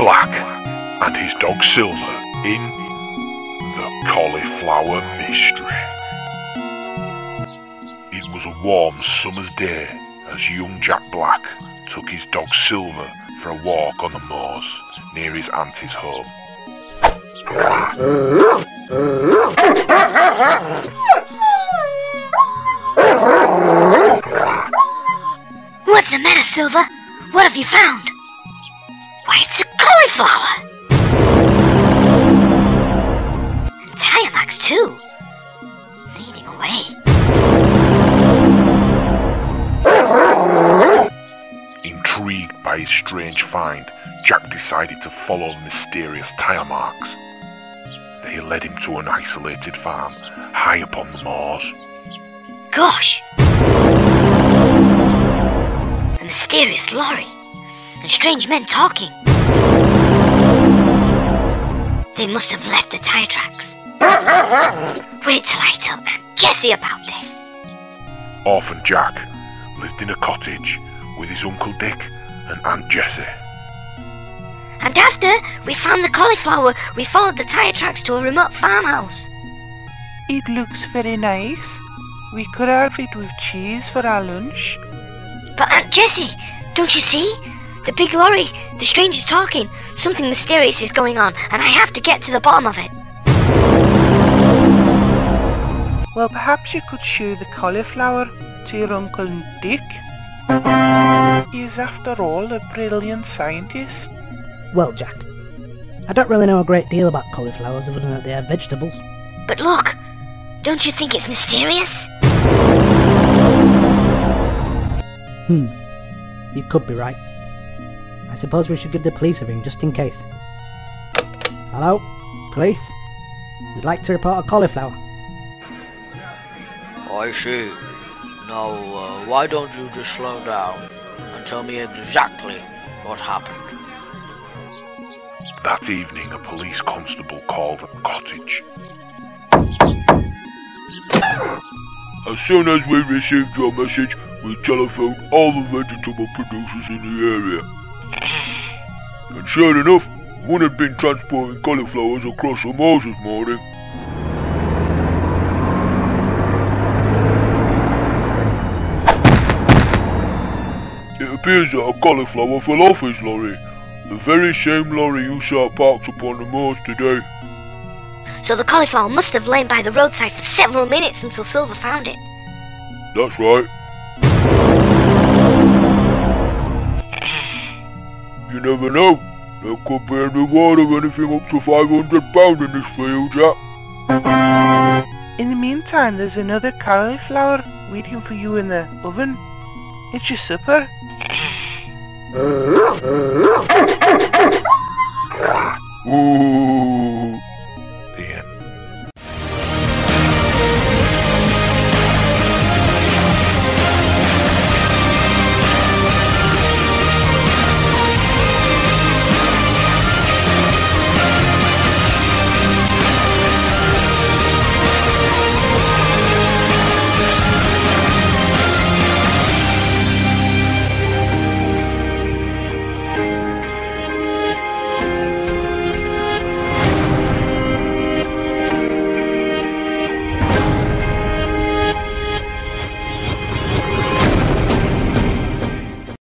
Black and his dog Silver in The Cauliflower Mystery. It was a warm summer's day as young Jack Black took his dog Silver for a walk on the moors near his auntie's home. What's the matter, Silver? What have you found? Why, it's a cauliflower! And tire marks, too. Fading away. Intrigued by his strange find, Jack decided to follow mysterious tire marks. They led him to an isolated farm high upon the moors. Gosh! A mysterious lorry. And strange men talking. They must have left the tire tracks. Wait till I tell Aunt Jessie about this. Orphan Jack lived in a cottage with his Uncle Dick and Aunt Jessie. And after we found the cauliflower, we followed the tire tracks to a remote farmhouse. It looks very nice. We could have it with cheese for our lunch. But Aunt Jessie, don't you see? The big lorry, the stranger's talking. Something mysterious is going on, and I have to get to the bottom of it. Well, perhaps you could show the cauliflower to your Uncle Dick. He is, after all, a brilliant scientist. Well, Jack, I don't really know a great deal about cauliflowers other than that they are vegetables. But look, don't you think it's mysterious? Hmm, you could be right. I suppose we should give the police a ring just in case. Hello? Police? We'd like to report a cauliflower. I see. Now, uh, why don't you just slow down and tell me exactly what happened? That evening, a police constable called at the cottage. As soon as we received your message, we telephoned all the vegetable producers in the area. And sure enough, one had been transporting cauliflowers across the moors this morning. It appears that a cauliflower fell off his lorry, the very same lorry you saw parked upon the moors today. So the cauliflower must have lain by the roadside for several minutes until Silver found it. That's right. You never know. There could be a reward of anything up to 500 pounds in this field, Jack. In the meantime, there's another cauliflower waiting for you in the oven. It's your supper. Ooh.